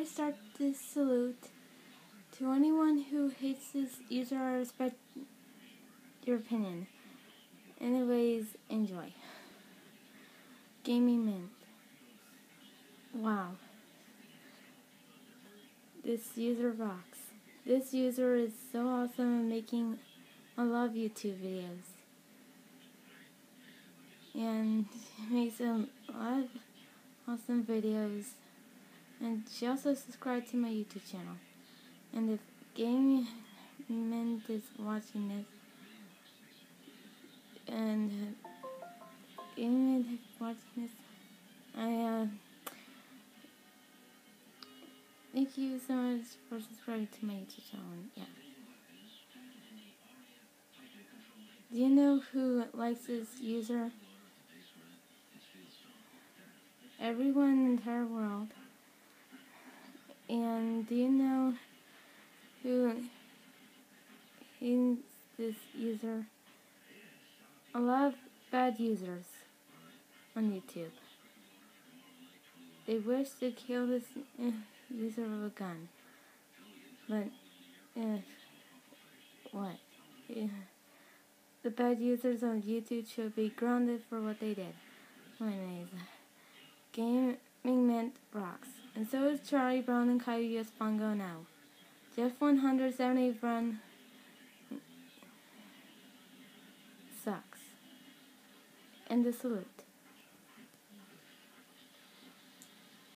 I start this salute, to anyone who hates this user, I respect your opinion. Anyways, enjoy. Gaming Mint. Wow. This user rocks. This user is so awesome at making a love YouTube videos. And makes a lot of awesome videos. And she also subscribed to my YouTube channel. And if Gaming Mint is watching this, and Gaming Mint is watching this, I, uh, Thank you so much for subscribing to my YouTube channel. Yeah. Do you know who likes this user? Everyone in the entire world. And do you know who hates this user? A lot of bad users on YouTube. They wish to kill this. Uh, user of a gun. But if what? The bad users on YouTube should be grounded for what they did. Anyways, Gaming Mint rocks. So is Charlie Brown and Caillou Fungo now. Jeff 170 run sucks. And the salute.